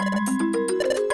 you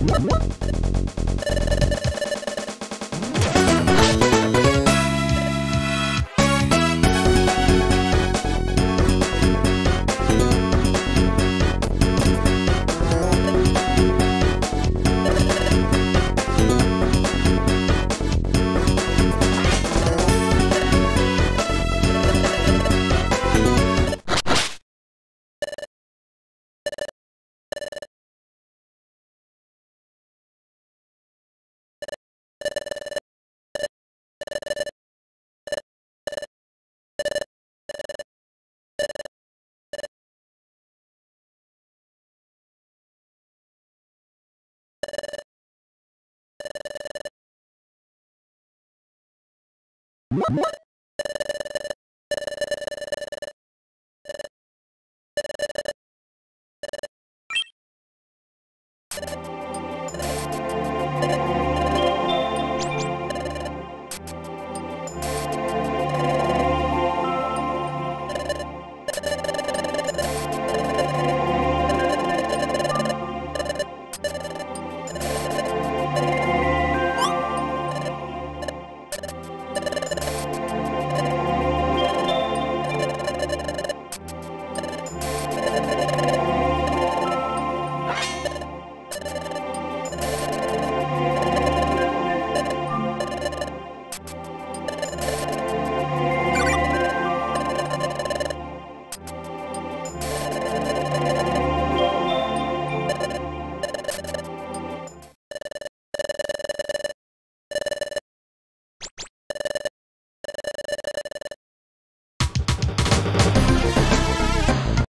What? What? you